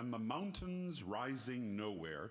and the mountains rising nowhere.